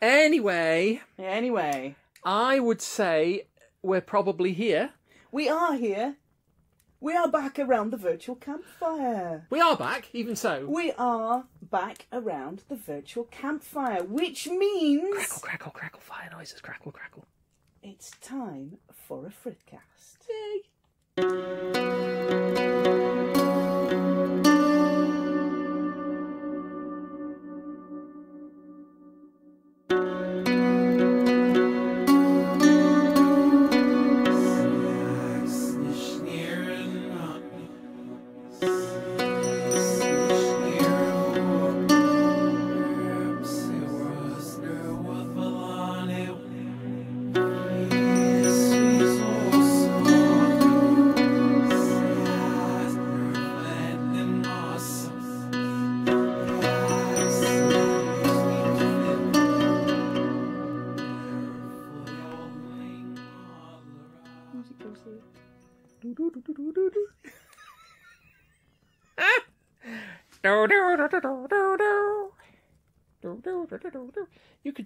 Anyway, Anyway, I would say we're probably here. we are here. We are back around the virtual campfire. We are back, even so. We are back around the virtual campfire, which means Crackle, crackle, crackle, fire noises, crackle, crackle. it's time for a Frithcast.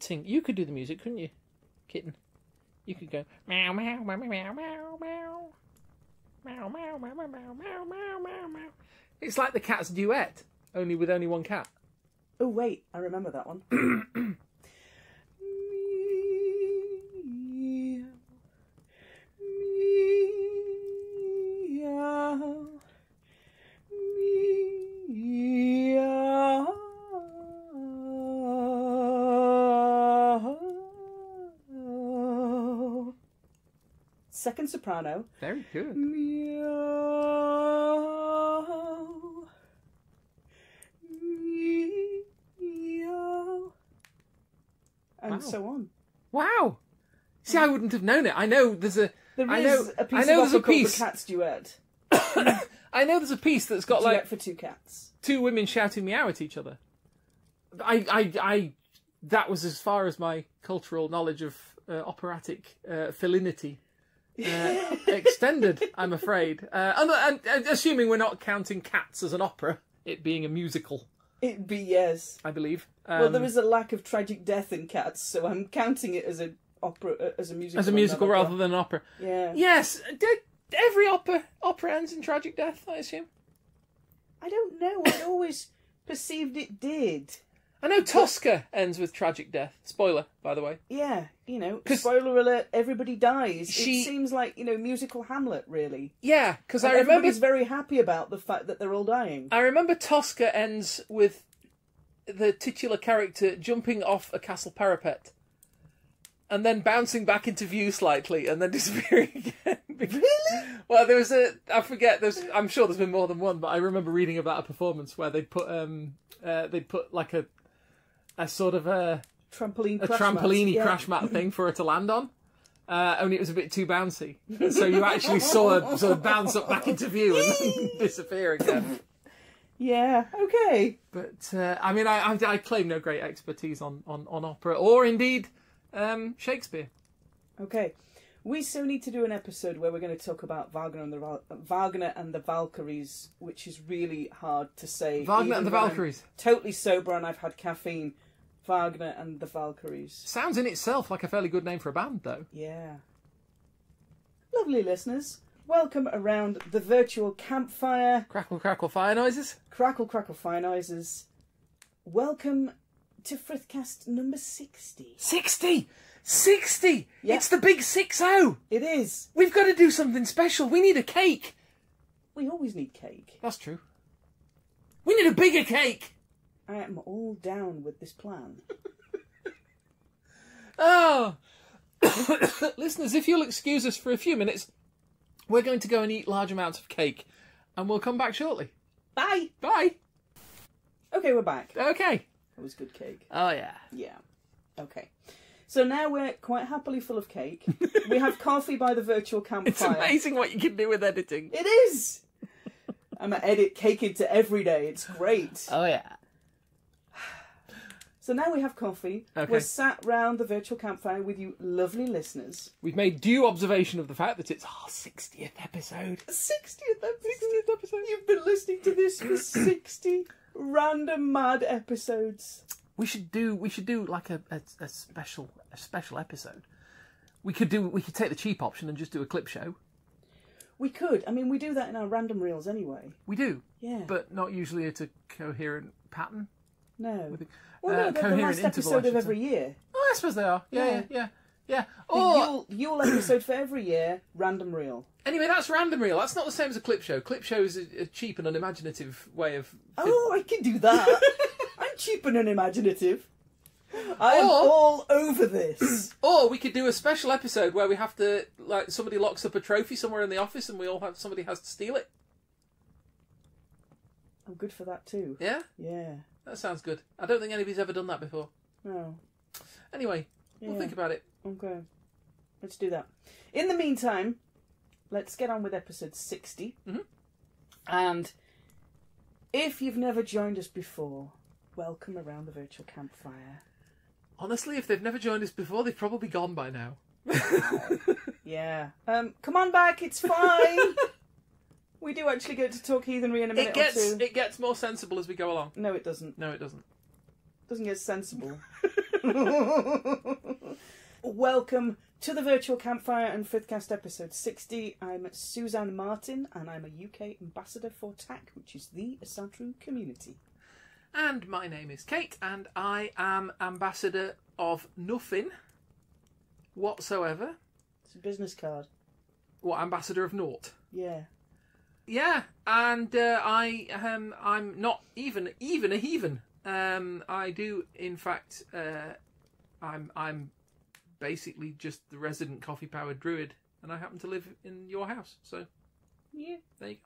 Could sing. You could do the music, couldn't you, kitten? You could go meow meow meow meow meow meow meow meow meow meow meow meow meow meow meow. It's like the cat's duet, only with only one cat. Oh wait, I remember that one. Second soprano. Very good. Meow. Meow. And Wow. so on. Wow. See, I wouldn't have known it. I know there's a. There I is know- a piece I know of there's a called piece. The Cat's Duet. I know there's a piece that's got Duet like for two cats. two women shouting meow at each other. I, I, I. That was as far as my cultural knowledge of uh, operatic uh, felinity uh, extended. I'm afraid, uh, and, and, and assuming we're not counting Cats as an opera, it being a musical, It be yes. I believe. Um, Well, there is a lack of tragic death in Cats, so I'm counting it as a opera, uh, as a musical. as a musical rather opera. than an opera. Yeah. Yes, did every opera opera ends in tragic death? I assume. I don't know. I always perceived it did. I know Tosca ends with tragic death. Spoiler, by the way. Yeah, you know. 'Cause Spoiler alert: everybody dies. she- It seems like you know musical Hamlet, really. Yeah, because I And remember everybody's very happy about the fact that they're all dying. I remember Tosca ends with the titular character jumping off a castle parapet and then bouncing back into view slightly and then disappearing again. really? Well, there was a I forget. There's I'm sure there's been more than one, but I remember reading about a performance where they put um uh, they put like a a sort of a Trampoline. a crash yeah. crash mat thing for her to land on. Uh, only it was a bit too bouncy, so you actually saw her sort of bounce up back into view and disappear again. Yeah. Okay. But uh, I mean, I, I, I claim no great expertise on, on, on opera or indeed um, Shakespeare. Okay. We so need to do an episode where we're going to talk about Wagner and the Val- Wagner and the Valkyries, which is really hard to say. Wagner and the when I'm Valkyries Totally sober and I've had caffeine. Wagner and the Valkyries. sounds in itself like a fairly good name for a band, though. Yeah. Lovely listeners. Welcome around the virtual campfire. Crackle, crackle, fire noises. Crackle, crackle, fire noises. Welcome to Frithcast number 60. Sixty, sixty. Yeah. It's the big six zero. It is. We've got to do something special. We need a cake. We always need cake. That's true. We need a bigger cake. I am all down with this plan. Oh, listeners, if you'll excuse us for a few minutes, we're going to go and eat large amounts of cake, and we'll come back shortly. Bye! Bye. Okay, we're back. Okay. That was good cake. Oh yeah. Yeah. Okay. So now we're quite happily full of cake. we have coffee by the virtual campfire. It's amazing what you can do with editing. It is! I'm gonna edit cake into every day. It's great. Oh yeah. So now we have coffee. Okay. We're sat round the virtual campfire with you lovely listeners. We've made due observation of the fact that it's our 60th episode. 60th episode. 60th episode. You've been listening to this for 60 random mad episodes. We should do we should do like a, a, a special a special episode. We could do we could take the cheap option and just do a clip show. We could. I mean, we do that in our random reels anyway. We do, Yeah. but not usually at a coherent pattern. no. Well, uh, no, the, last interval, episode of every year. Oh, I suppose they are. Yeah, yeah, Yeah. yeah, yeah. The Or Yule, Yule episode for every year, random reel. anyway, that's random reel. That's not the same as a clip show. Clip show is a, a cheap and unimaginative way of. Oh, I can do that. I'm cheap and unimaginative. I am Or- all over this. Or we could do a special episode where we have to like somebody locks up a trophy somewhere in the office and we all have somebody has to steal it. I'm good for that too. Yeah, Yeah. That sounds good. I don't think anybody's ever done that before. No. Anyway, we'll Yeah. think about it. Okay. Let's do that. In the meantime, let's get on with episode 60. Mhm. And if you've never joined us before, welcome around the virtual campfire. Honestly, if they've never joined us before, they've probably gone by now. Yeah. Um, come on back, it's fine. we do actually get to talk heathenry in a minute It gets or two. it gets more sensible as we go along. No, it doesn't. No, it doesn't. doesn't get sensible. Welcome to the virtual campfire and Frithcast episode 60. I'm Suzanne Martin and I'm a UK ambassador for TAC, which is the Asatru community. And my name is Kate, and I am ambassador of nothing whatsoever. It's a business card. What ambassador of naught? Yeah. Yeah, and uh, I um I'm not even even a heathen. Um, I do in fact uh, I'm I'm basically just the resident coffee powered druid, and I happen to live in your house. So Yeah. there you go.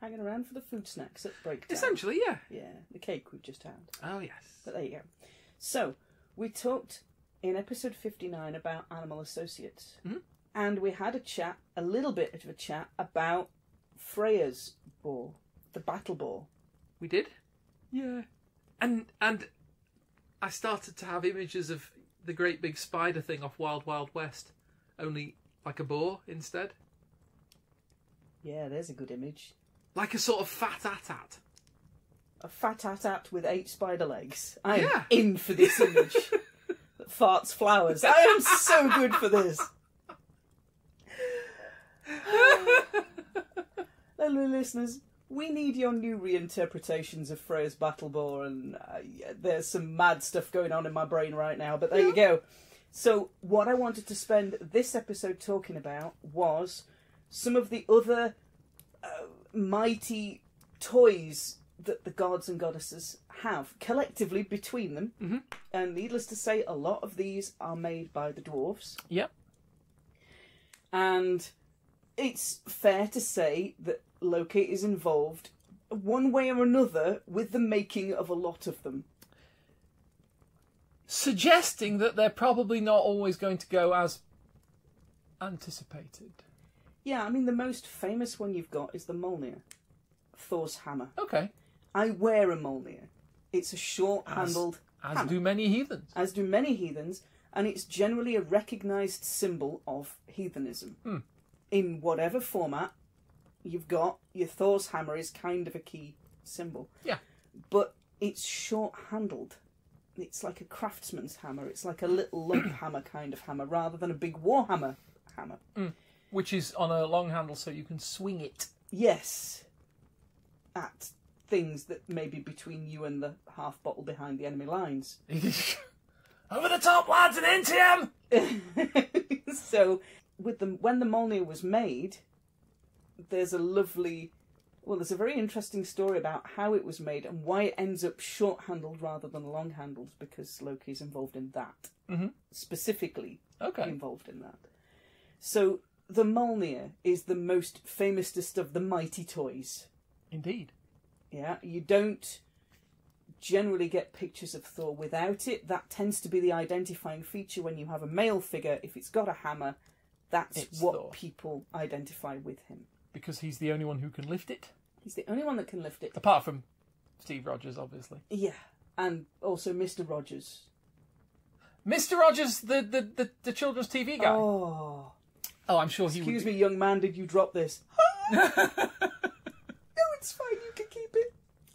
Hanging around for the food snacks at break time. Essentially, yeah. Yeah, the cake we've just had. Oh yes. But there you go. So, we talked in episode 59 about animal associates. Mhm. And we had a chat, a little bit of a chat, about Freya's ball, the battle ball. We did. Yeah. And and I started to have images of the great big spider thing off Wild Wild West, only like a boar instead, Yeah, there's a good image. like a sort of fat at A fat at with eight spider legs. I am Yeah. in for this image. that farts flowers. I am so good for this. Hello, listeners. We need your new reinterpretations of Freya's battle ball, and uh, yeah, there's some mad stuff going on in my brain right now. But there you go. So, what I wanted to spend this episode talking about was some of the other uh, mighty toys that the gods and goddesses have collectively between them. Mhm. And needless to say, a lot of these are made by the dwarves. Yep. And it's fair to say that Loki is involved one way or another with the making of a lot of them. Suggesting that they're probably not always going to go as anticipated. Yeah, I mean, the most famous one you've got is the Mjolnir, Thor's hammer. Okay. I wear a Mjolnir. It's a short handled As hammer. do many heathens. as do many heathens, and it's generally a recognised symbol of heathenism. Hmm. In whatever format you've got, your Thor's hammer is kind of a key symbol. Yeah. But it's short handled. It's like a craftsman's hammer. It's like a little lump hammer kind of hammer rather than a big warhammer hammer. Mm. Which is on a long handle so you can swing it. Yes. At things that may be between you and the half bottle behind the enemy lines. Over the top, lads, and into him! so with the when the Mjolnir was made, there's a lovely well, there's a very interesting story about how it was made and why it ends up short handled rather than long handled because Loki's involved in that. Mhm. Specifically Okay. involved in that. So the Mjolnir is the most famousest of the mighty toys. Indeed. Yeah, you don't generally get pictures of Thor without it. That tends to be the identifying feature when you have a male figure. If it's got a hammer, that's It's what people identify with him. Because he's the only one who can lift it. He's the only one that can lift it. Apart from Steve Rogers, obviously. Yeah, and also Mr. Rogers. Mr. Rogers, the, the, the, the children's TV guy. Oh, Oh, I'm sure he excuse would. me, young man, did you drop this? no, it's fine. You can keep it.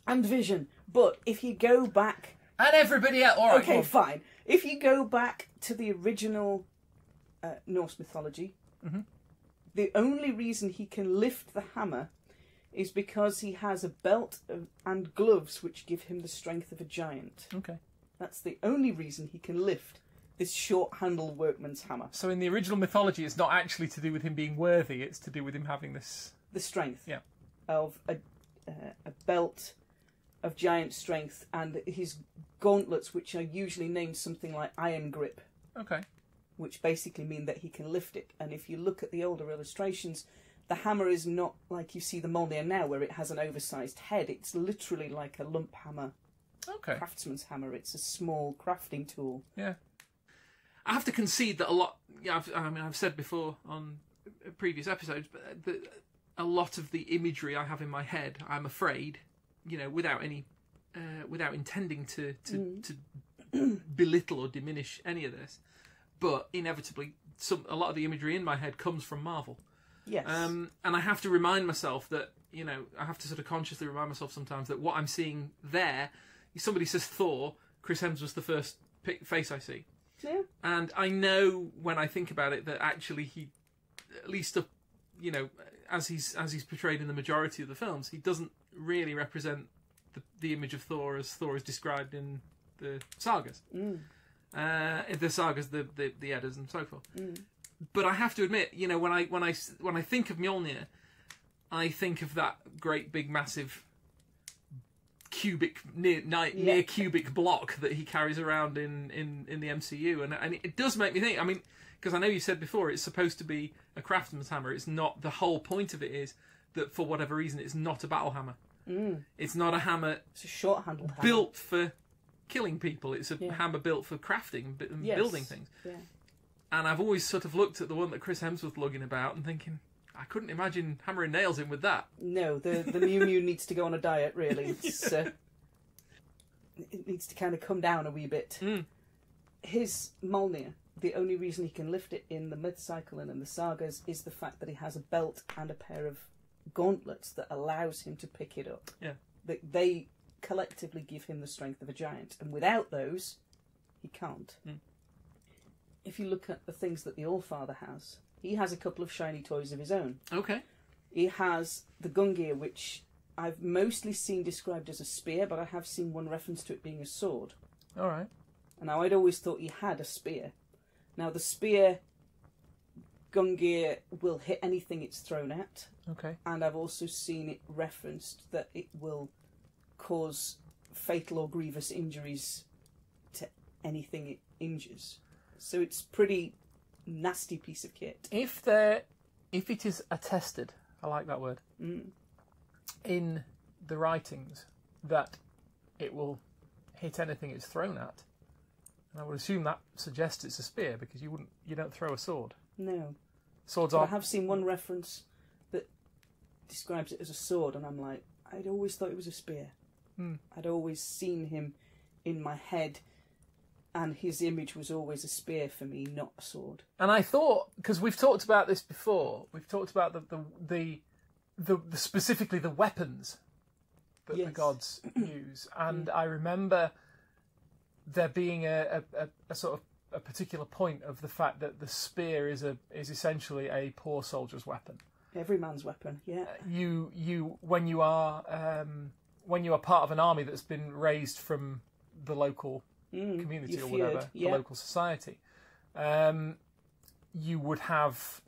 And Vision. But if you go back And everybody else. All right. okay, fine. If you go back to the original uh, Norse mythology, Mm-hmm. the only reason he can lift the hammer is because he has a belt of, and gloves which give him the strength of a giant. Okay. That's the only reason he can lift this short-handled workman's hammer. So in the original mythology, it's not actually to do with him being worthy. It's to do with him having this. The strength Yeah. of a, uh, a belt of giant strength and his gauntlets, which are usually named something like iron grip. Okay. Which basically mean that he can lift it. And if you look at the older illustrations, the hammer is not like you see the Mjolnir now, where it has an oversized head. It's literally like a lump hammer, Okay. craftsman's hammer. It's a small crafting tool. Yeah. I have to concede that a lot. Yeah, I've, I mean, I've said before on previous episodes, but that a lot of the imagery I have in my head, I'm afraid, you know, without any, uh, without intending to to, to belittle or diminish any of this, but inevitably, some a lot of the imagery in my head comes from Marvel. Yes. Um, and I have to remind myself that, you know, I have to sort of consciously remind myself sometimes that what I'm seeing there, somebody says Thor, Chris Hemsworth's the first pic- face I see. yeah. And I know when I think about it that actually he, at least, a, you know, as he's as he's portrayed in the majority of the films, he doesn't really represent the, the image of Thor as Thor is described in the sagas. Mm. Uh, the sagas, the, the the Eddas and so forth Mm. but I have to admit, you know, when I when I when I think of Mjolnir, I think of that great big massive cubic near near, Yeah. near cubic block that he carries around in in in the MCU, and and it does make me think. I mean, because I know you said before it's supposed to be a craftsman's hammer. It's not. The whole point of it is that for whatever reason, it's not a battle hammer. Mm. It's not a hammer It's a short-handled hammer. built for killing people. It's a Yeah. hammer built for crafting and Yes. building things. Yeah. And I've always sort of looked at the one that Chris Hemsworth lugging about and thinking, I couldn't imagine hammering nails in with that. No, the the Mew Mew needs to go on a diet. Really, it's, uh, it needs to kind of come down a wee bit. Mm. His Mjolnir, the only reason he can lift it in the myth cycle and in the sagas is the fact that he has a belt and a pair of gauntlets that allows him to pick it up. Yeah. That they collectively give him the strength of a giant, and without those, he can't. Mm. If you look at the things that the Allfather has, he has a couple of shiny toys of his own. Okay. He has the Gungnir, which I've mostly seen described as a spear, but I have seen one reference to it being a sword. All right. And now I'd always thought he had a spear. Now the spear Gungnir will hit anything it's thrown at, Okay. and I've also seen it referenced that it will cause fatal or grievous injuries to anything it injures. So it's pretty nasty piece of kit. If there, if it is attested, I like that word, Mm. in the writings that it will hit anything it's thrown at, and I would assume that suggests it's a spear because you wouldn't, you don't throw a sword. No. Swords But I have seen one reference that describes it as a sword, and I'm like, I'd always thought it was a spear. Hmm. I'd always seen him in my head, and his image was always a spear for me, not a sword. And I thought because we've talked about this before, we've talked about the the the, the, the specifically the weapons that the gods use, and I remember there being a, a, a, a sort of a particular point of the fact that the spear is a is essentially a poor soldier's weapon. Every man's weapon, yeah. You you when you are um, when you are part of an army that's been raised from the local Mm, community or whatever, yeah. the local society, um, you would have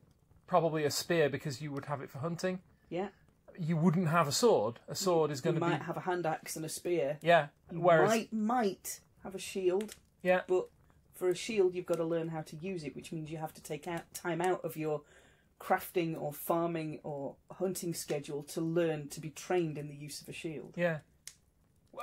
probably a spear because you would have it for hunting. Yeah. You wouldn't have a sword. A sword is going to be You might have a hand axe and a spear. yeah. You Whereas might might have a shield, yeah, but for a shield you've got to learn how to use it, which means you have to take out time out of your crafting or farming or hunting schedule to learn to be trained in the use of a shield. yeah.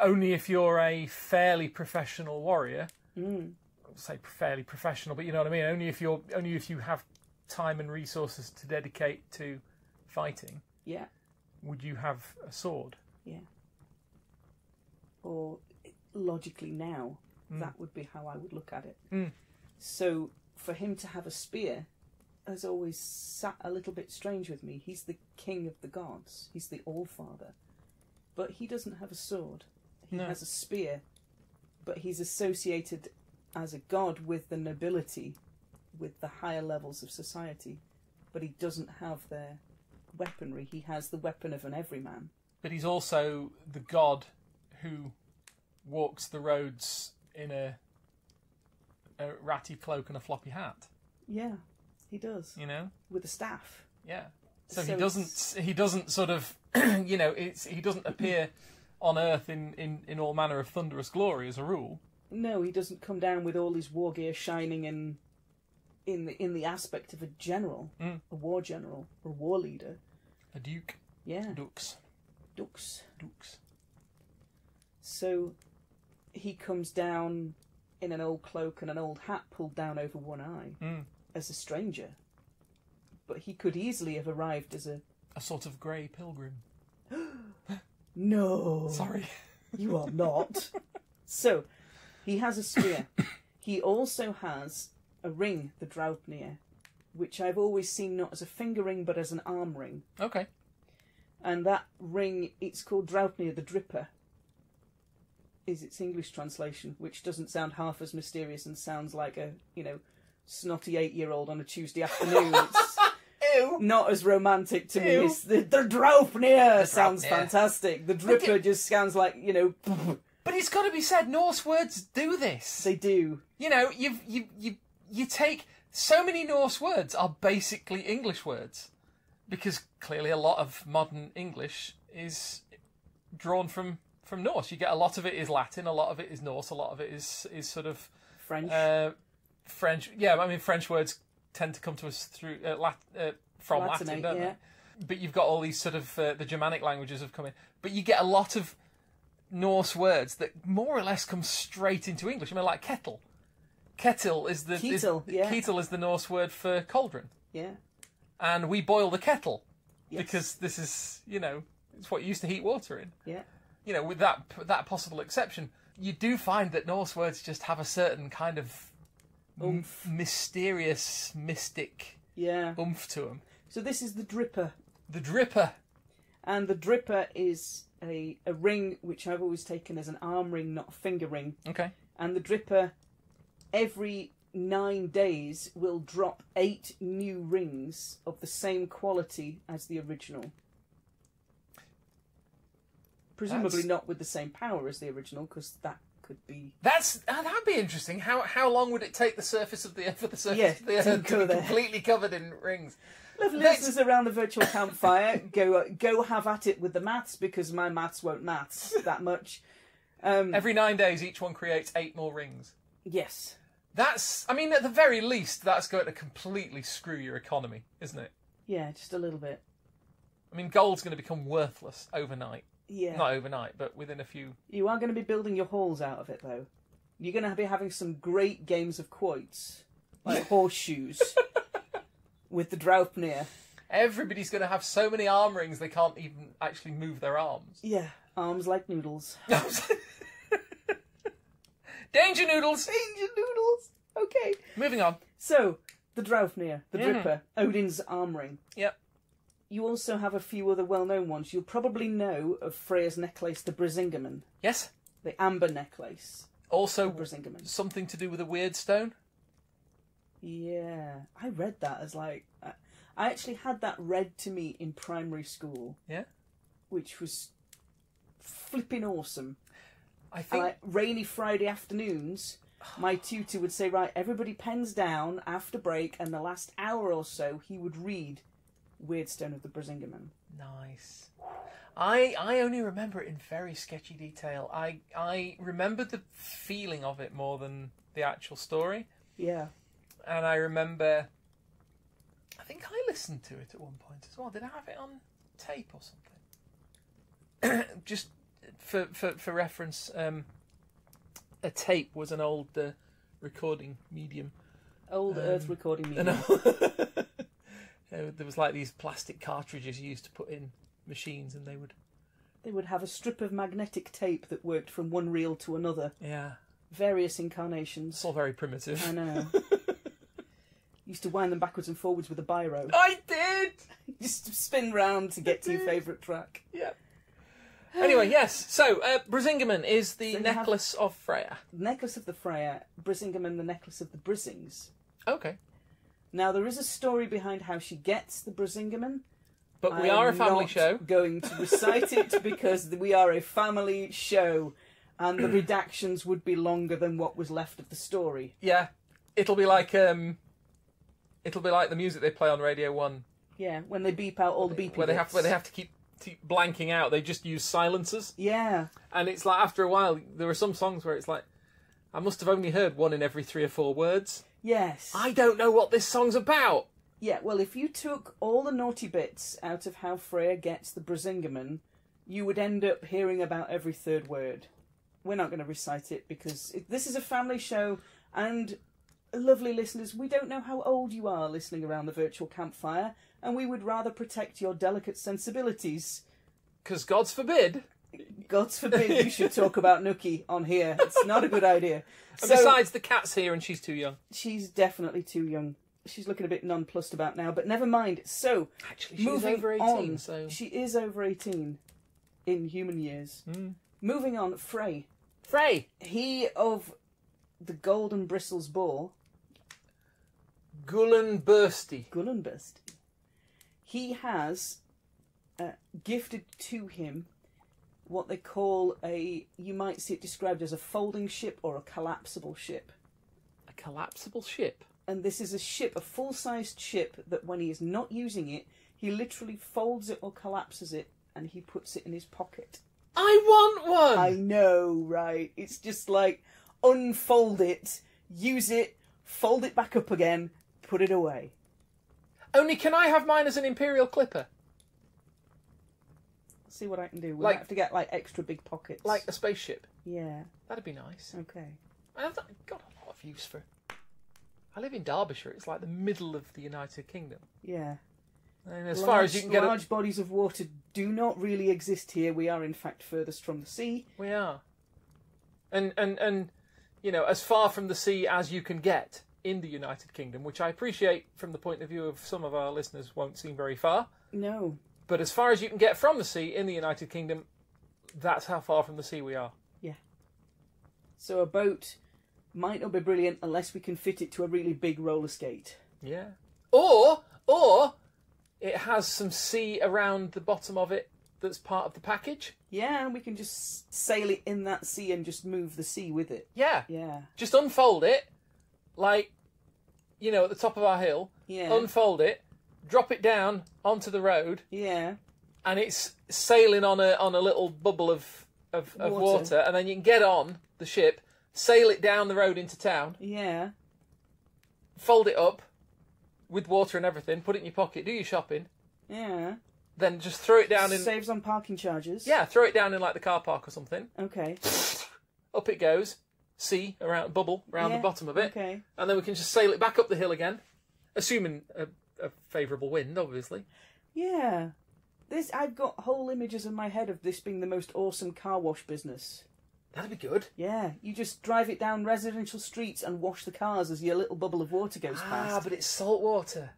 Only if you're a fairly professional warrior. Mm. I'll say fairly professional, but you know what I mean. Only if you're only if you have time and resources to dedicate to fighting Yeah. would you have a sword. Yeah. Or logically now, Mm. that would be how I would look at it. Mm. So for him to have a spear has always sat a little bit strange with me. He's the king of the gods. He's the All Father, but he doesn't have a sword. He No. has a spear but he's associated as a god with the nobility, with the higher levels of society, but he doesn't have their weaponry. He has the weapon of an everyman. But he's also the god who walks the roads in a a ratty cloak and a floppy hat. Yeah, he does You know, with a staff. yeah. So, So he doesn't. He doesn't sort of. you know, it's he doesn't appear on Earth in, in, in all manner of thunderous glory as a rule. No, he doesn't come down with all his war gear shining in in the in the aspect of a general, Mm. a war general, or a war leader. A duke, Yeah, dux, dux. dukes. So he comes down in an old cloak and an old hat pulled down over one eye Mm. As a stranger. But he could easily have arrived as a A sort of grey pilgrim. no. Sorry. You are not. so, he has a spear. he also has a ring, the Draupnir, which I've always seen not as a finger ring but as an arm ring. Okay. And that ring, it's called Draupnir the Dripper, is its English translation, which doesn't sound half as mysterious and sounds like a, you know, snotty eight year old on a Tuesday afternoon. It's Ew. not as romantic to me. It's the, the Draupnir sounds fantastic. The Dripper just sounds like, you know, But it's got to be said, Norse words do this. they do. you know, you you you you take so many Norse words are basically English words because clearly a lot of modern English is drawn from from Norse. You get a lot of it is Latin, a lot of it is Norse, a lot of it is is sort of French. uh, French. Yeah, I mean French words tend to come to us through uh, Lat- uh, from Latin, don't yeah. they? But you've got all these sort of uh, the Germanic languages have come in, but you get a lot of Norse words that more or less come straight into English. I mean, like kettle. Kettle is the is, Ketel, yeah. Ketel is the Norse word for cauldron, yeah. and we boil the kettle Yes. because this is you know it's what you used to heat water in. Yeah. You know, with that that possible exception, you do find that Norse words just have a certain kind of Mm-hmm. m- mysterious, mystic Yeah. oomph to them. So this is the Dripper. The dripper. And the Dripper is a, a ring which I've always taken as an arm ring, not a finger ring. Okay. And the Dripper, every nine days, will drop eight new rings of the same quality as the original. Presumably That's- not with the same power as the original, because that could be. That's uh, that'd be interesting. How how long would it take the surface of the for the surface Yeah, of the to Earth go to be there. completely covered in rings? Lovely That's- listeners around the virtual campfire, go go have at it with the maths because my maths won't maths that much. Um, Every nine days, each one creates eight more rings. yes, That's, I mean, at the very least, that's going to completely screw your economy, isn't it? yeah, just a little bit. I mean, gold's going to become worthless overnight. Yeah, Not overnight, but within a few. you are going to be building your halls out of it though. You're going to be having some great games of quoits, like horseshoes, with the Draupnir. Everybody's going to have so many arm rings they can't even actually move their arms. Yeah, arms like noodles. Danger noodles. Danger noodles. Okay. Moving on. So, the Draupnir, the Mhm. Dripper, Odin's arm ring. Yep. You also have a few other well-known ones. You'll probably know of Freya's necklace, the Brisingamen, Yes. the amber necklace, Also, Brisingamen. something to do with a weird stone. Yeah, I read that as like I I actually had that read to me in primary school. Yeah? which was flipping awesome. I think. like rainy Friday afternoons, my tutor would say, "Right, everybody pens down after break," and the last hour or so, he would read Weirdstone of the Brisingamen. Nice. I I only remember it in very sketchy detail. I I remember the feeling of it more than the actual story, Yeah, and I remember. I think I listened to it at one point as well. Did I have it on tape or something? Just for for for reference, um, a tape was an old uh, recording medium. old Um, Earth recording medium. there was like these plastic cartridges you used to put in machines, and they would They would have a strip of magnetic tape that worked from one reel to another, yeah. various incarnations. It's all very primitive. I know. Used to wind them backwards and forwards with a biro. I did. Just spin round to get to your favourite track. Yeah. Anyway, yes. So, uh, Brisingamen is the So necklace of Freya. necklace of the Freya, Brisingamen, the necklace of the Brisings. Okay. Now there is a story behind how she gets the Brisingamen. But we I are a am family not show. Going to recite it because we are a family show, and the redactions would be longer than what was left of the story. Yeah. It'll be like um it'll be like the music they play on Radio 1 Yeah, when they beep out all the beepy where they have where they have to keep blanking out. They just use silencers. Yeah, And it's like after a while there are some songs where it's like I must have only heard one in every 3 or 4 words. Yes. I don't know what this song's about. Yeah, well, if you took all the naughty bits out of how Freya gets the Brisingamen, you would end up hearing about every third word. We're not going to recite it because it, this is a family show, and uh, lovely listeners, we don't know how old you are listening around the virtual campfire, and we would rather protect your delicate sensibilities. Cuz God's forbid. God's forbid you should talk about Nookie on here. It's not a good idea. So- besides the cat's here and she's too young. She's definitely too young. She's looking a bit nonplussed about now, but never mind. So, Actually, she's moving over 18, on, so she is over 18 in human years. Mm. Moving on, Frey. Frey, He of the golden bristles boar, Gullinbursti. Gullenburst. He has uh, gifted to him what they call a, you might see it described as a folding ship or a collapsible ship. A collapsible ship. and this is a ship, a full-sized ship that when he is not using it, he literally folds it or collapses it and he puts it in his pocket. I want one. I know, right? It's just like unfold it, use it, fold it back up again, put it away. Only can I have mine as an Imperial Clipper, See what I can do. We Like- have to get like extra big pockets. like a spaceship? yeah, That'd be nice. okay. I've got a lot of use for. I live in Derbyshire. It's like the middle of the United Kingdom, Yeah. and as large, far as you can get, large bodies of water do not really exist here. We are in fact furthest from the sea. we are. And and and, you know, as far from the sea as you can get in the United Kingdom, which I appreciate from the point of view of some of our listeners won't seem very far. No, But as far as you can get from the sea in the United Kingdom, that's how far from the sea we are. Yeah. So a boat might not be brilliant unless we can fit it to a really big roller skate. Yeah. Or or it has some sea around the bottom of it that's part of the package. Yeah, and we can just sail it in that sea and just move the sea with it. Yeah. Yeah. Just unfold it, like you know, at the top of our hill. Yeah. Unfold it, drop it down onto the road, yeah. and it's sailing on a on a little bubble of of, of Water. water, and then you can get on the ship, sail it down the road into town, Yeah. fold it up with water and everything, put it in your pocket, do your shopping, Yeah. then just throw it down in Saves on parking charges. yeah, throw it down in like the car park or something. Okay. Up it goes, sea around bubble around Yeah, the bottom of it, Okay. and then we can just sail it back up the hill again, assuming a, a favourable wind, obviously. Yeah. This I've got whole images in my head of this being the most awesome car wash business. That'd be good. Yeah, you just drive it down residential streets and wash the cars as your little bubble of water goes Ah, past. Ah, but it's salt water.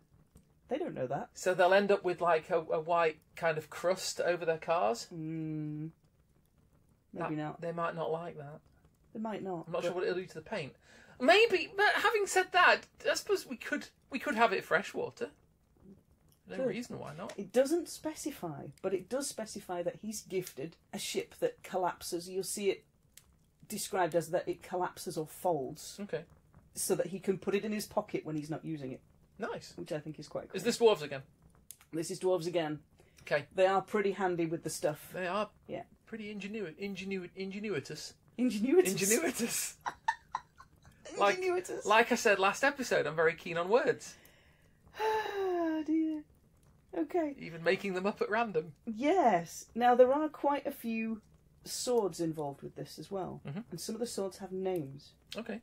They don't know that. So they'll end up with like a, a white kind of crust over their cars. Mm, maybe That- not. They might not like that. They might not. I'm not sure what it'll do to the paint. Maybe, but having said that, I suppose we could we could have it freshwater. No reason why not. It doesn't specify, but it does specify that he's gifted a ship that collapses. You'll see it described as that it collapses or folds, Okay, so that he can put it in his pocket when he's not using it, nice. which I think is quite cool. Is this dwarves again? This is dwarves again. Okay, They are pretty handy with the stuff. they are Yeah. pretty ingenu- ingenu- ingenuitous. Ingenuitous. Ingenuitous. like- like I said last episode, I'm very keen on words, Ah, dear. Okay. even making them up at random. Yes. Now there are quite a few swords involved with this as well, Mhm. and some of the swords have names. Okay.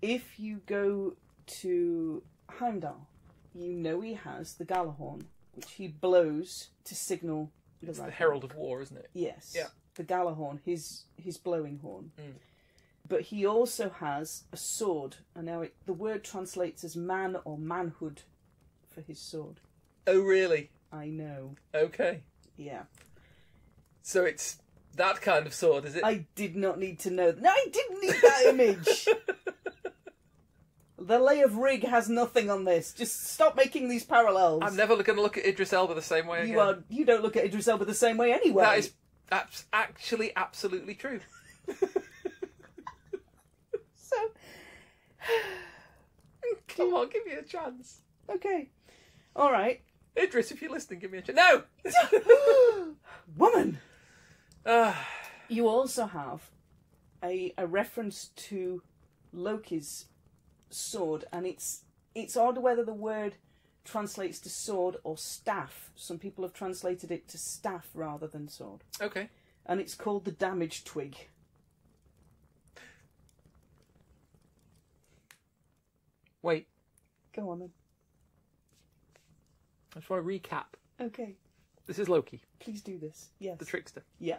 If you go to Heimdall, you know he has the Gjallarhorn, which he blows to signal the It's the herald of war, isn't it? Yes. Yeah. The Gjallarhorn, his his blowing horn. Mm. But he also has a sword, and now it, the word translates as man or manhood for his sword. Oh, really? I know. Okay. Yeah. So it's that kind of sword, is it? I did not need to know. No, I didn't need that image. the lay of rig has nothing on this. Just stop making these parallels. I'm never going to look at Idris Elba the same way you again. are. You don't look at Idris Elba the same way anyway. That is that's actually absolutely true. so Come on, give me a chance. okay. All right, Idris, if you're listening, give me a chance. No! woman. Ah, You also have a a reference to Loki's sword, and it's it's odd whether the word translates to sword or staff. Some people have translated it to staff rather than sword, okay. and it's called the damage twig. Wait, Go on then. I just want to recap. Okay, This is Loki, please do this. Yes. the trickster. Yeah.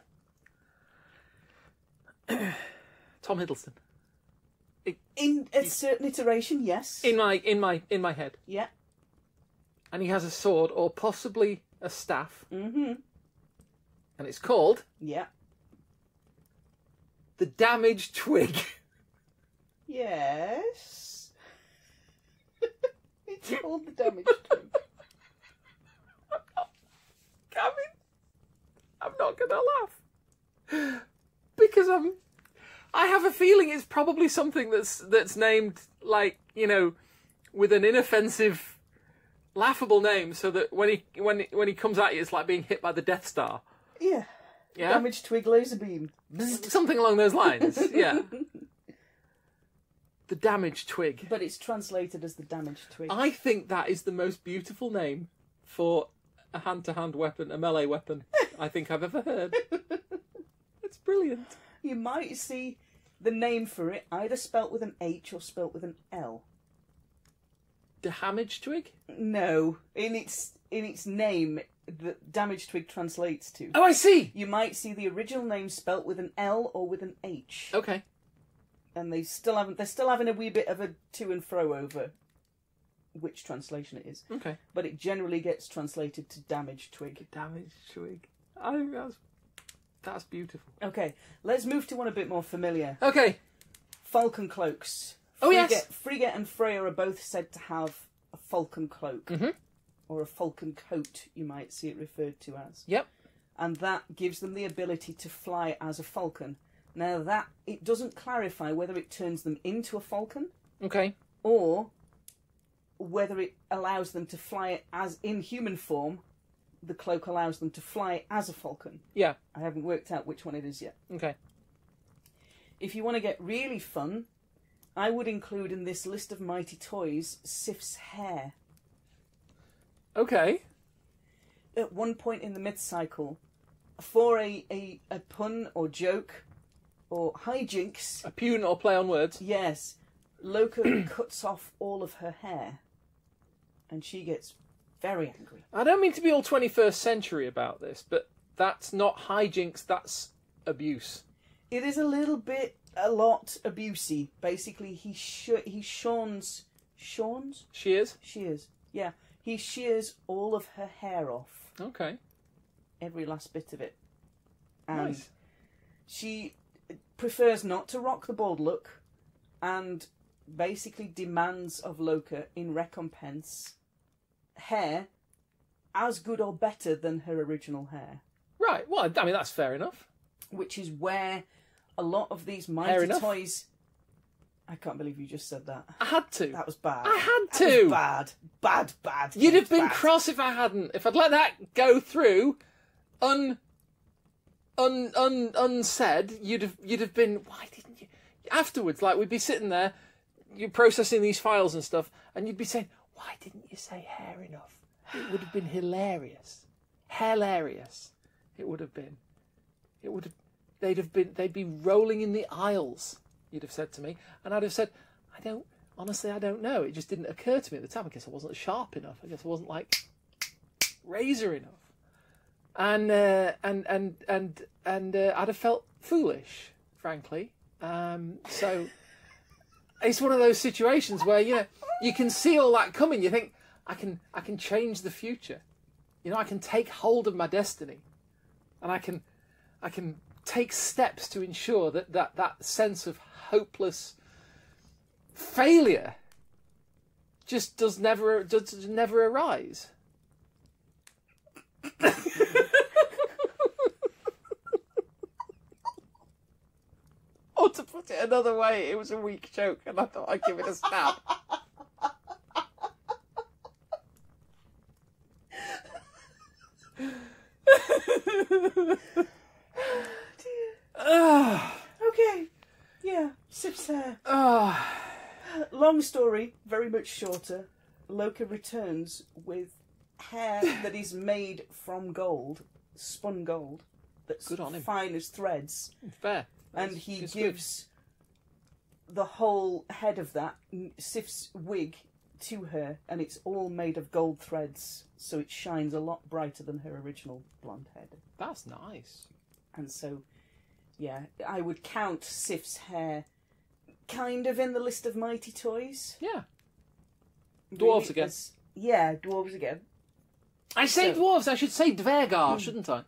Tom Hiddleston. In a certain iteration, yes. In my in my in my head. yeah. And he has a sword or possibly a staff, Mm-hmm. and it's called Yeah. the damaged twig. Yes. called the damage twig. I mean, I'm not gonna laugh because I'm. I have a feeling it's probably something that's that's named like you know, with an inoffensive, laughable name, so that when he when when he comes at you, it's like being hit by the Death Star. Yeah. Yeah, Damage twig laser beam. something along those lines. Yeah. the damaged twig. But it's translated as the damage twig. I think that is the most beautiful name for a hand-to-hand weapon, a melee weapon. I think I've ever heard. It's brilliant. You might see the name for it either spelt with an H or spelt with an L. The damaged twig. No, in its in its name, the damage twig translates to. Oh, I see. You might see the original name spelt with an L or with an H, Okay. And they still haven't. They're still having a wee bit of a to and fro over which translation it is, Okay. but it generally gets translated to damage twig. Damaged twig. I think that's that's beautiful. Okay, let's move to one a bit more familiar. Okay. Falcon cloaks. Oh, yes. Frigate, Frigate and Freya are both said to have a falcon cloak. Mhm. Or a falcon coat, you might see it referred to as. Yep. And that gives them the ability to fly as a falcon. Now, that it doesn't clarify whether it turns them into a falcon Okay. or whether it allows them to fly as in human form. The cloak allows them to fly as a falcon. Yeah. I haven't worked out which one it is yet. Okay. If you want to get really fun, I would include in this list of mighty toys Sif's hair. Okay. At one point in the myth cycle, for a, a, a pun or joke or hijinks, A pun or play on words. yes, Loki cuts off all of her hair. And she gets very angry. I don't mean to be all 21st century about this, but that's not hijinks. That's abuse. It is a little bit, a lot abusey. Basically, he sh- he shawns, shawns, Shears. shears. Yeah, he shears all of her hair off, Okay. every last bit of it. And Nice. she prefers not to rock the bald look, and basically demands of Loki in recompense hair as good or better than her original hair. Right. Well, I mean that's fair enough. which is where a lot of these mighty toys. I can't believe you just said that. I had to. That was bad. I had That to. bad, bad, bad. You'd have been bad. cross if I hadn't. If I'd let that go through, un, un, un, unsaid, you'd have, you'd have been. Why didn't you? Afterwards, like we'd be sitting there, you're processing these files and stuff, and you'd be saying, "Why didn't you say hair enough?" It would have been hilarious, hilarious. It would have been. It would have. They'd have been. They'd be rolling in the aisles. You'd have said to me, and I'd have said, "I don't." Honestly, I don't know. It just didn't occur to me at the time. I guess I wasn't sharp enough. I guess I wasn't like razor enough. And uh, and and and and uh, I'd have felt foolish, frankly. Um, so it's one of those situations where you know you can see all that coming. You think I can I can change the future. You know I can take hold of my destiny, and I can I can take steps to ensure that that, that sense of hopeless failure just does never does never arise. or to put it another way, it was a weak joke, and I thought I'd give it a stab. Okay. Yeah. Sif's hair. ah. Long story, very much shorter. Loki returns with hair that is made from gold, spun gold, that's Good on him. fine as threads, fair. And he it's good. gives the whole head of that Sif's wig to her, and it's all made of gold threads, so it shines a lot brighter than her original blonde head. That's nice. And so, yeah, I would count Sif's hair kind of in the list of mighty toys. Yeah. Really, Dwarves again. as- Yeah, dwarves again. I say So- dwarves. I should say dvergar, hmm. shouldn't I?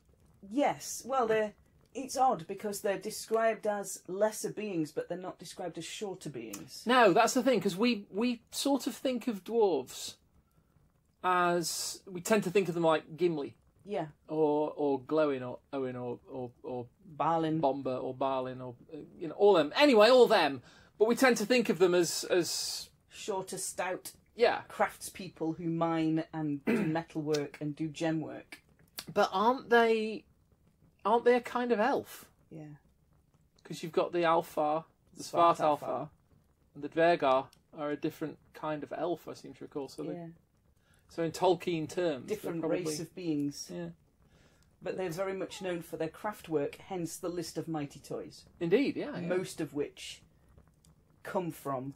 Yes, well, they're. It's odd because they're described as lesser beings, but they're not described as shorter beings. No, that's the thing because we we sort of think of dwarves as we tend to think of them like Gimli Yeah, or or Gloin or Oin or or, or Balin. Bombur or Balin or uh, you know all them. Anyway, all them. But we tend to think of them as as shorter, stout yeah. craftspeople who mine and do metalwork and do gem work. But aren't they? Aren't they a kind of elf? Yeah. Because you've got the Alfar, the Svart Alfar. Alfar, and the Dvergar are a different kind of elf. I seem to recall. So, they, yeah. so in Tolkien terms, they're Different probably, race of beings. Yeah, But they're very much known for their craft work, hence the list of mighty toys. indeed. Yeah, yeah. most of which come from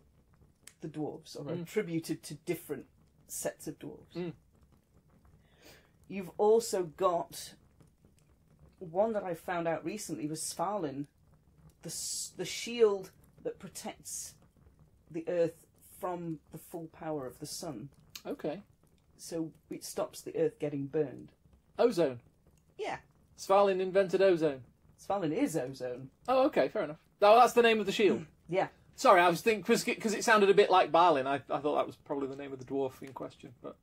the dwarves or are Mm. attributed to different sets of dwarves. Mm. You've also got one that I found out recently was Svalin, the the shield that protects the earth from the full power of the sun. Okay. So it stops the earth getting burned. Ozone. Yeah, Svalin invented ozone. Svalin is ozone. Oh, okay, fair enough. Oh, that's the name of the shield. Yeah, Sorry, I was thinking because it sounded a bit like Balin. I, I thought that was probably the name of the dwarf in question. But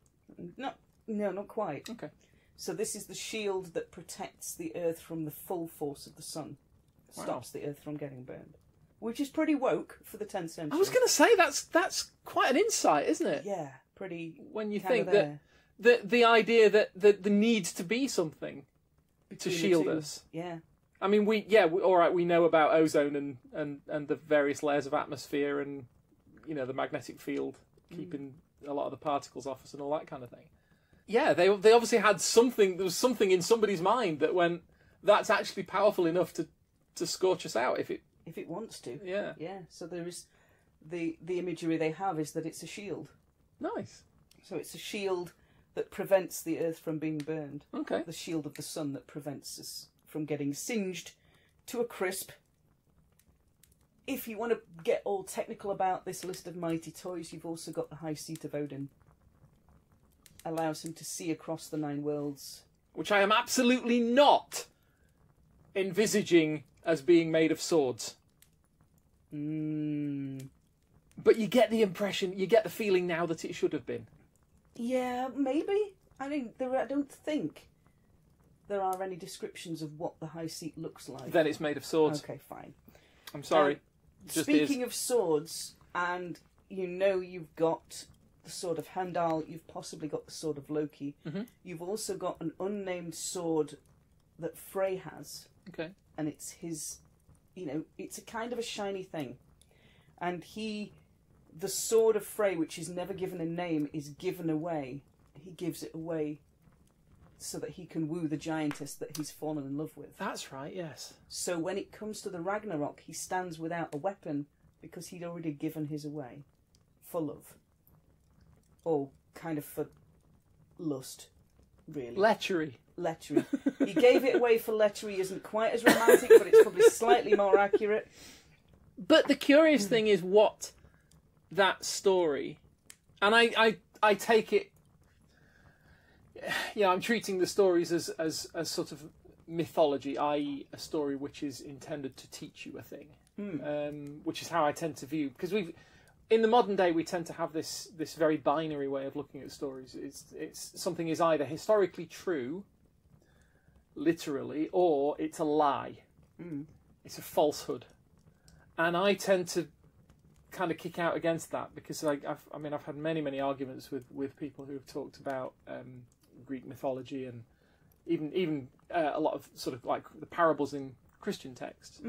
no, no, not quite. okay. So this is the shield that protects the Earth from the full force of the sun, Wow. stops the Earth from getting burned, which is pretty woke for the 10th century. I was going to say that's that's quite an insight, isn't it? yeah, pretty. When you think that the the idea that the, there needs to be something to between the shield us. Yeah, I mean, we yeah, we, all right. We know about ozone and, and, and the various layers of atmosphere and you know the magnetic field mm. keeping a lot of the particles off us and all that kind of thing. Yeah, they they obviously had something. There was something in somebody's mind that went. That's actually powerful enough to to scorch us out if it. if it wants to. Yeah, Yeah. So there is the the imagery they have is that it's a shield. nice. So it's a shield that prevents the Earth from being burned. Okay. The shield of the sun that prevents us from getting singed to a crisp. If you want to get all technical about this list of mighty toys, you've also got the High Seat of Odin. Allows him to see across the nine worlds. Which I am absolutely not envisaging as being made of swords. Mm. But you get the impression, you get the feeling now that it should have been. Yeah, maybe. I mean, there. I don't think there are any descriptions of what the High Seat looks like. Then it's made of swords. Okay, fine. I'm sorry. Um, Just Speaking of swords, and you know you've got the sword of Handal, you've possibly got the sword of Loki. Mhm. You've also got an unnamed sword that Frey has, Okay. and it's his. You know, it's a kind of a shiny thing, and he, the sword of Frey, which is never given a name, is given away. He gives it away. So that he can woo the giantess that he's fallen in love with. That's right, yes. So when it comes to the Ragnarok, he stands without a weapon because he'd already given his away for love. Or kind of for lust, really. Lechery. lechery. he gave it away for lechery isn't quite as romantic, but it's probably slightly more accurate. But the curious thing is what that story, and I, I, I take it. Yeah, I'm treating the stories as, as, as sort of mythology, i.e., a story which is intended to teach you a thing, um, which is how I tend to view because we've in the modern day we tend to have this this very binary way of looking at stories. It's it's something is either historically true, literally, or it's a lie. It's a falsehood, and I tend to kind of kick out against that because like I've, I mean I've had many many arguments with with people who have talked about um, Greek mythology and even even uh, a lot of sort of like the parables in Christian texts,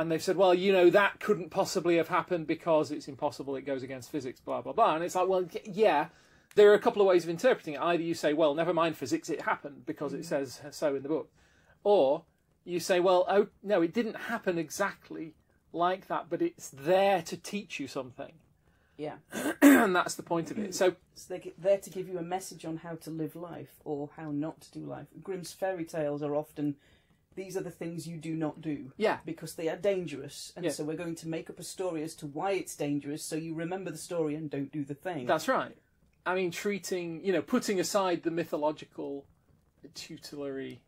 and they've said, well, you know, that couldn't possibly have happened because it's impossible, it goes against physics, blah blah blah, and it's like, well, yeah. There are a couple of ways of interpreting it. Either you say, well, never mind physics, it happened because it mm. says so in the book. Or you say, well, oh, no, it didn't happen exactly like that, but it's there to teach you something. Yeah. and that's the point of it. So, So they're there to give you a message on how to live life or how not to do life. Grimm's fairy tales are often these are the things you do not do yeah, because they are dangerous, and Yeah. so we're going to make up a story as to why it's dangerous, so you remember the story and don't do the thing. that's right. I mean, treating, you know, putting aside the mythological tutelary.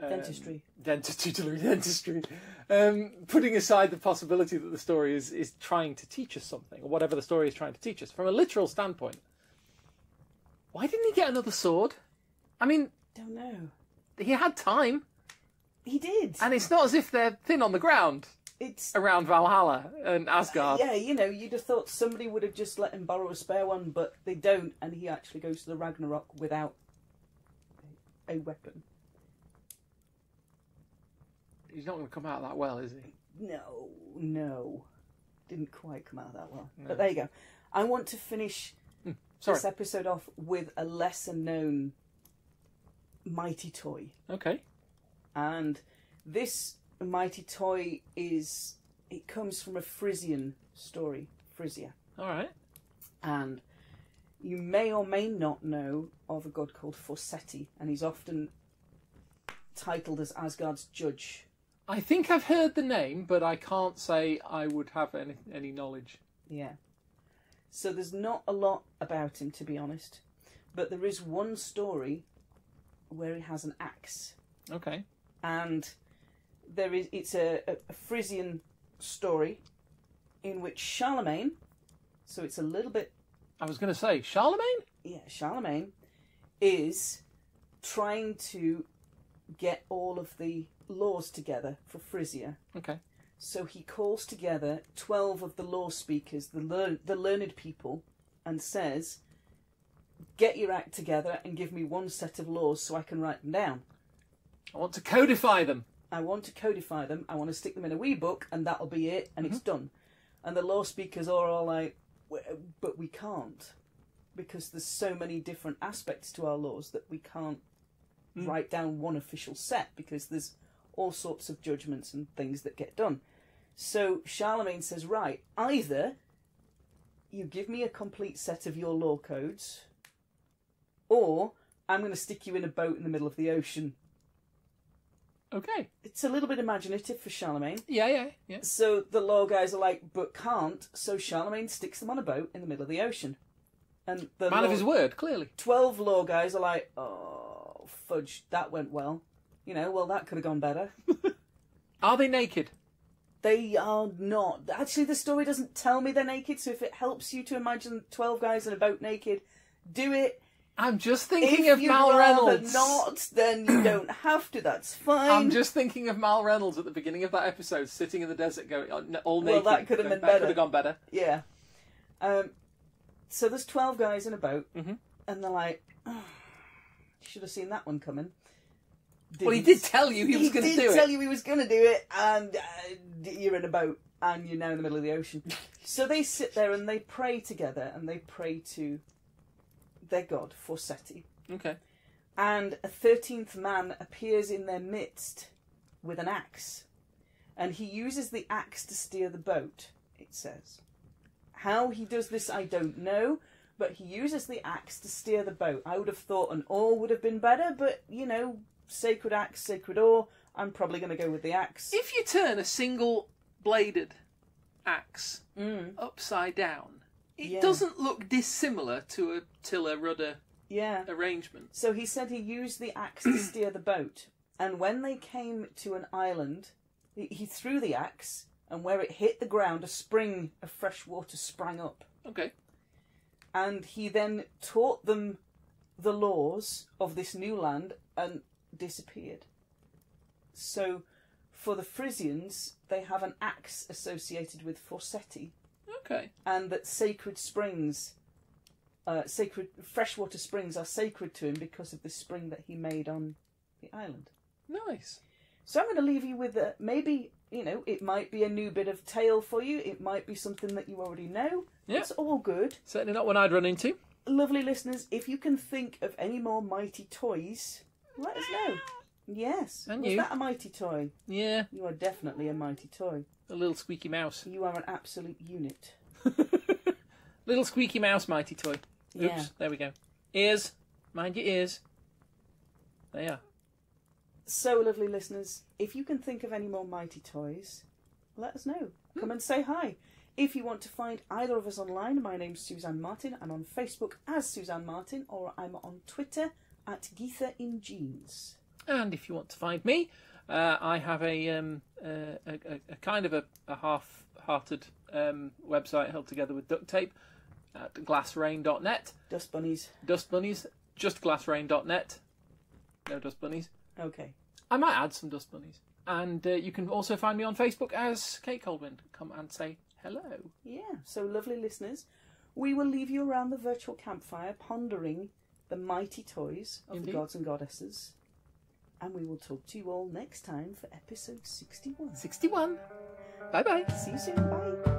um, Dentistry. Dent- tutelary dentistry. Um, putting aside the possibility that the story is, is trying to teach us something, or whatever the story is trying to teach us, from a literal standpoint. Why didn't he get another sword? I mean, Don't know. he had time, He did. and it's not as if they're thin on the ground it's around Valhalla and Asgard. yeah, you know, you'd have thought somebody would have just let him borrow a spare one, but they don't, and he actually goes to the Ragnarok without a weapon. He's not going to come out that well, is he? No, no, didn't quite come out that well. No. But there you go. I want to finish hmm, Sorry. this episode off with a lesser known mighty toy. Okay. And this mighty toy is it comes from a Frisian story, Frisia. All right. And you may or may not know of a god called Forseti, and he's often titled as Asgard's judge. I think I've heard the name, but I can't say I would have any any knowledge. Yeah. So there's not a lot about him, to be honest. But there is one story where he has an axe. Okay. And there is it's a, a, a Frisian story in which Charlemagne, so it's a little bit I was going to say Charlemagne. yeah Charlemagne is trying to get all of the laws together for Frisia. Okay. So he calls together twelve of the law speakers, the learn, the learned people, and says, "Get your act together and give me one set of laws so I can write them down." I want to codify them. I want to codify them. I want to stick them in a wee book, and that'll be it, and it's mm-hmm. done. And the law speakers are all like, "But we can't, because there's so many different aspects to our laws that we can't mm. write down one official set because there's all sorts of judgments and things that get done." So Charlemagne says, "Right, either you give me a complete set of your law codes, or I'm going to stick you in a boat in the middle of the ocean." Okay. It's a little bit imaginative for Charlemagne. Yeah. Yeah. Yeah. So the law guys are like, but can't. So Charlemagne sticks them on a boat in the middle of the ocean. And the Man law- of his word. Clearly. 12 law guys are like, oh, fudge, that went well. You know, well, that could have gone better. Are they naked? They are not. Actually, the story doesn't tell me they're naked, so if it helps you to imagine 12 guys in a boat naked, do it. I'm just thinking if of Mal Reynolds. not, then you don't have to. That's fine. I'm just thinking of Mal Reynolds at the beginning of that episode, sitting in the desert, going n- all Well, that could have been better. Could have gone better. Yeah. Um, so there's 12 guys in a boat, Mhm. and they're like, oh, should have seen that one coming. Well, he Didn't. tell you he was going to do it. He did tell you he was going to do it, and uh, you're in a boat, and you're now in the middle of the ocean. so they sit there and they pray together, and they pray to their god, Forseti. Okay. And a 13th man appears in their midst with an axe. And he uses the axe to steer the boat, it says. How he does this, I don't know, but he uses the axe to steer the boat. I would have thought an oar would have been better, but, you know, sacred axe, sacred oar. I'm probably going to go with the axe. If you turn a single bladed axe Mm, upside down, it Yeah. doesn't look dissimilar to a tiller rudder yeah. arrangement. So he said he used the axe to steer the boat. And when they came to an island, he, he threw the axe, and where it hit the ground, a spring of fresh water sprang up. Okay. And he then taught them the laws of this new land and disappeared. So, for the Frisians, they have an axe associated with Forseti, Okay. and that sacred springs, uh, sacred freshwater springs, are sacred to him because of the spring that he made on the island. Nice. So I'm going to leave you with a, maybe you know it might be a new bit of tale for you. It might be something that you already know. Yeah. It's all good. Certainly not one I'd run into. Lovely listeners, if you can think of any more mighty toys, let us know. Yes. And Was you. that a mighty toy? Yeah. You are definitely a mighty toy. A little squeaky mouse. You are an absolute unit. Little squeaky mouse, mighty toy. Oops. Yeah. There we go. Ears. Mind your ears. There you are. So, lovely listeners, if you can think of any more mighty toys, let us know. Hmm. Come and say hi. If you want to find either of us online, my name's Suzanne Martin. I'm on Facebook as Suzanne Martin, or I'm on Twitter at Geetha in Jeans. And if you want to find me, uh, I have a, um, uh, a, a, a kind of a, a half-hearted um, website held together with duct tape at glassrain.net. Dust bunnies. Dust bunnies, just glassrain.net. No dust bunnies. Okay. I might add some dust bunnies. And uh, you can also find me on Facebook as Kate Colwind. Come and say hello. Yeah. So, lovely listeners, we will leave you around the virtual campfire pondering the mighty toys of Indeed. the gods and goddesses. And we will talk to you all next time for episode 61. 61. Bye bye. See you soon. Bye.